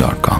gmail.com.